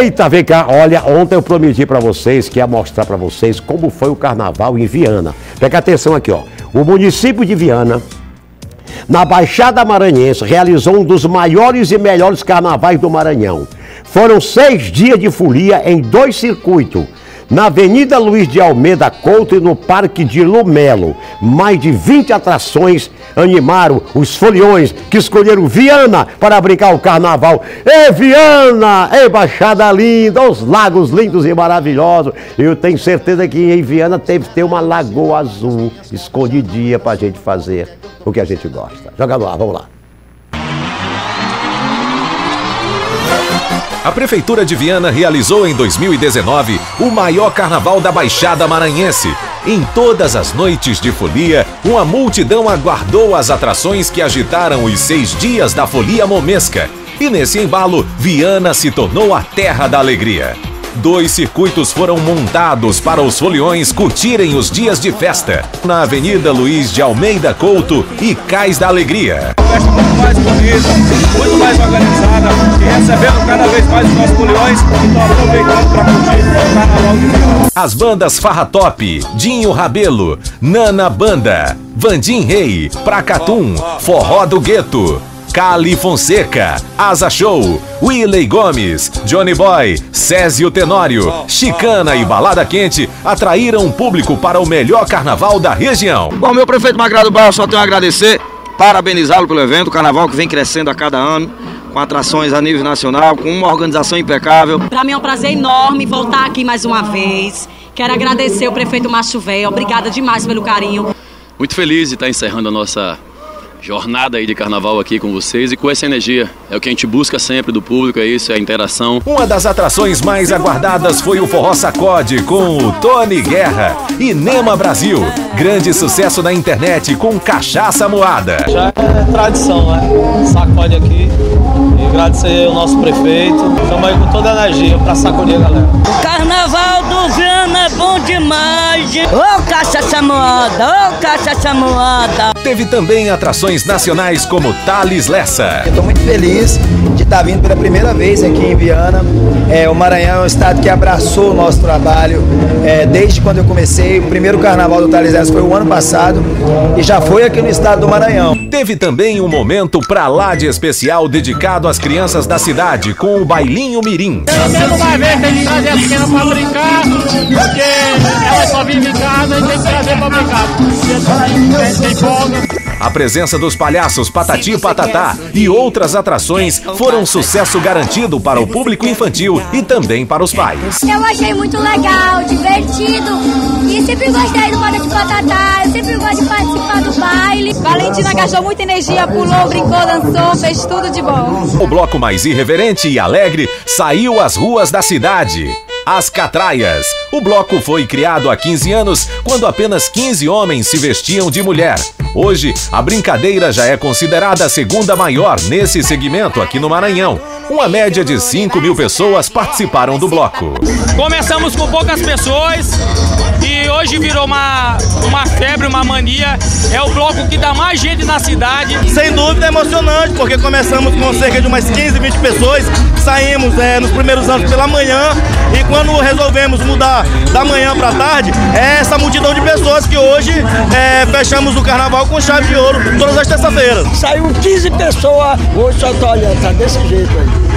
Eita, vem cá, olha, ontem eu prometi para vocês que ia mostrar para vocês como foi o carnaval em Viana. Pega atenção aqui, ó. O município de Viana, na Baixada Maranhense, realizou um dos maiores e melhores carnavais do Maranhão. Foram seis dias de folia em dois circuitos na Avenida Luiz de Almeida Couto e no Parque de Lumelo. Mais de 20 atrações animaram os foliões que escolheram Viana para brincar o carnaval. Ê Viana! Ê Baixada linda! Os lagos lindos e maravilhosos. Eu tenho certeza que em Viana teve ter uma lagoa azul escondidinha para a gente fazer o que a gente gosta. Joga no ar, vamos lá. A Prefeitura de Viana realizou em 2019 o maior carnaval da Baixada Maranhense. Em todas as noites de folia, uma multidão aguardou as atrações que agitaram os seis dias da folia momesca. E nesse embalo, Viana se tornou a terra da alegria. Dois circuitos foram montados para os foliões curtirem os dias de festa, na Avenida Luiz de Almeida Couto e Cais da Alegria. Festa muito mais bonita, muito mais organizada e recebendo cada vez mais os nossos foliões, então aproveitando para curtir o Carnaval de Viana. As bandas Farra Top, Dinho Rabelo, Nana Banda, Vandim Rei, Pracatum, Forró do Gueto, Cali Fonseca, Asa Show, Willey Gomes, Johnny Boy, Césio Tenório, Chicana e Balada Quente atraíram o público para o melhor carnaval da região. Bom, meu prefeito Magrado Barro, só tenho a agradecer, parabenizá-lo pelo evento, o carnaval que vem crescendo a cada ano, com atrações a nível nacional, com uma organização impecável. Para mim é um prazer enorme voltar aqui mais uma vez. Quero agradecer o prefeito Macho obrigada demais pelo carinho. Muito feliz de estar encerrando a nossa jornada aí de carnaval aqui com vocês e com essa energia. É o que a gente busca sempre do público, é isso, é a interação. Uma das atrações mais aguardadas foi o Forró Sacode com o Tony Guerra e Nema Brasil. Grande sucesso na internet com cachaça moada. Já é tradição, né? Sacode aqui. E agradecer ao nosso prefeito. Estamos aí com toda a energia para sacudir a galera. Carnaval do Viana é bom demais. Ô cachaça moada, ô cachaça moada. Teve também atrações nacionais como Thales Lessa. Estou muito feliz de estar vindo pela primeira vez aqui em Viana. É, o Maranhão é um estado que abraçou o nosso trabalho é, desde quando eu comecei. O primeiro carnaval do Lessa foi o ano passado e já foi aqui no estado do Maranhão. Teve também um momento pra lá de especial dedicado às crianças da cidade com o Bailinho Mirim. Pelo uma vez tem que trazer a pequena para brincar, porque ela só vive em casa e tem que trazer para brincar. Tem folga. A presença dos palhaços Patati e Patatá e outras atrações foram um sucesso garantido para o público infantil e também para os pais. Eu achei muito legal, divertido e sempre gostei do Moda de Patatá, eu sempre gosto de participar do baile. Valentina gastou muita energia, pulou, brincou, dançou, fez tudo de bom. O bloco mais irreverente e alegre saiu às ruas da cidade. As Catraias. O bloco foi criado há 15 anos, quando apenas 15 homens se vestiam de mulher. Hoje, a brincadeira já é considerada a segunda maior nesse segmento aqui no Maranhão. Uma média de 5 mil pessoas participaram do bloco. Começamos com poucas pessoas hoje virou uma, uma febre, uma mania. É o bloco que dá mais gente na cidade. Sem dúvida é emocionante, porque começamos com cerca de umas 15, 20 pessoas. Saímos é, nos primeiros anos pela manhã e quando resolvemos mudar da manhã para tarde, é essa multidão de pessoas que hoje é, fechamos o carnaval com chave de ouro todas as terças-feiras. Saiu 15 pessoas, hoje só tô olhando, tá desse jeito aí.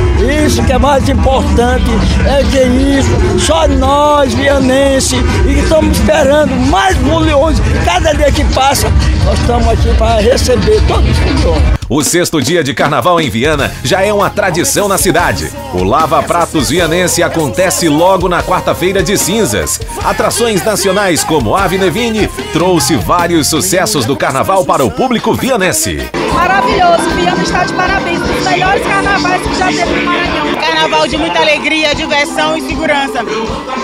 Isso que é mais importante, é que isso, só nós, vianense, e estamos esperando mais milhões. Cada dia que passa, nós estamos aqui para receber todos os milhões. O sexto dia de carnaval em Viana já é uma tradição na cidade. O Lava Pratos Vianense acontece logo na quarta-feira de cinzas. Atrações nacionais como Ave Nevini trouxe vários sucessos do carnaval para o público vianense. Maravilhoso, Viana está de parabéns, um dos melhores carnavais que já teve no Maranhão. Carnaval de muita alegria, diversão e segurança.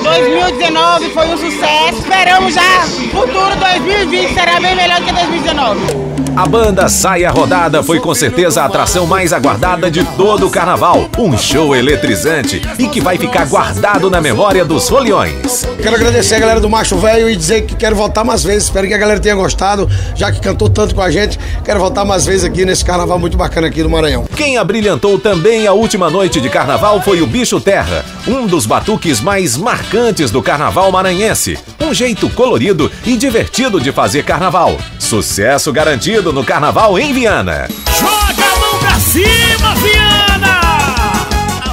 2019 foi um sucesso. Esperamos já futuro 2020 será bem melhor que 2019. A banda Saia Rodada foi com certeza a atração mais aguardada de todo o carnaval. Um show eletrizante e que vai ficar guardado na memória dos foliões. Quero agradecer a galera do Macho Velho e dizer que quero voltar mais vezes. Espero que a galera tenha gostado, já que cantou tanto com a gente. Quero voltar mais vezes aqui nesse carnaval muito bacana aqui do Maranhão. Quem abrilhantou também a última noite de carnaval foi o Bicho Terra, um dos batuques mais marcantes do carnaval maranhense. Um jeito colorido e divertido de fazer carnaval. Sucesso garantido no carnaval em Viana. Joga a mão pra cima, Viana!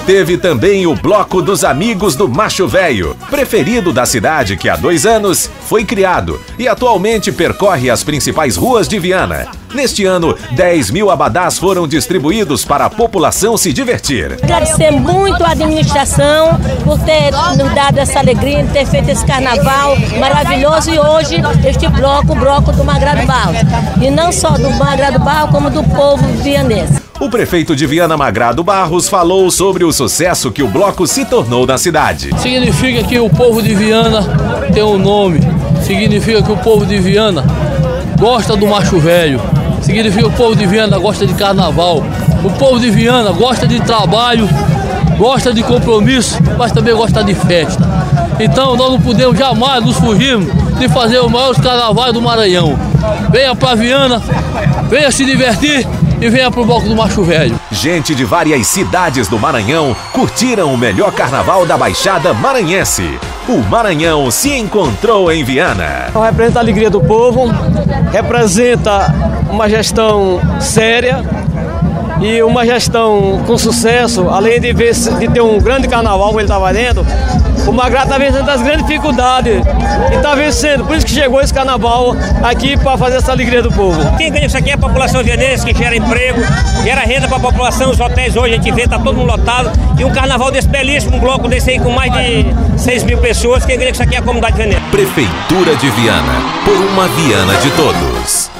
Teve também o Bloco dos Amigos do Macho Velho, preferido da cidade que há dois anos foi criado e atualmente percorre as principais ruas de Viana. Neste ano, 10 mil abadás foram distribuídos para a população se divertir. Agradecer muito à administração por ter nos dado essa alegria, de ter feito esse carnaval maravilhoso e hoje este bloco, o bloco do Magrado Barros. E não só do Magrado Barros, como do povo vianense. O prefeito de Viana Magrado Barros falou sobre o sucesso que o bloco se tornou na cidade. Significa que o povo de Viana tem um nome, significa que o povo de Viana gosta do macho velho, significa o povo de Viana gosta de carnaval, o povo de Viana gosta de trabalho, gosta de compromisso, mas também gosta de festa. Então nós não podemos jamais nos fugirmos de fazer o maior carnaval do Maranhão. Venha para Viana, venha se divertir e venha pro bloco do Macho Velho. Gente de várias cidades do Maranhão curtiram o melhor carnaval da Baixada Maranhense. O Maranhão se encontrou em Viana. Representa a alegria do povo, representa uma gestão séria e uma gestão com sucesso, além de, ver, de ter um grande carnaval como ele estava dentro, o Magrá está vencendo as grandes dificuldades e está vencendo, por isso que chegou esse carnaval aqui para fazer essa alegria do povo. Quem ganha isso aqui é a população vienense, que gera emprego, gera renda para a população, os hotéis hoje a gente vê, está todo mundo lotado, e um carnaval desse belíssimo, um bloco desse aí com mais de 6 mil pessoas, quem ganha isso aqui é a comunidade vienense. Prefeitura de Viana, por uma Viana de todos.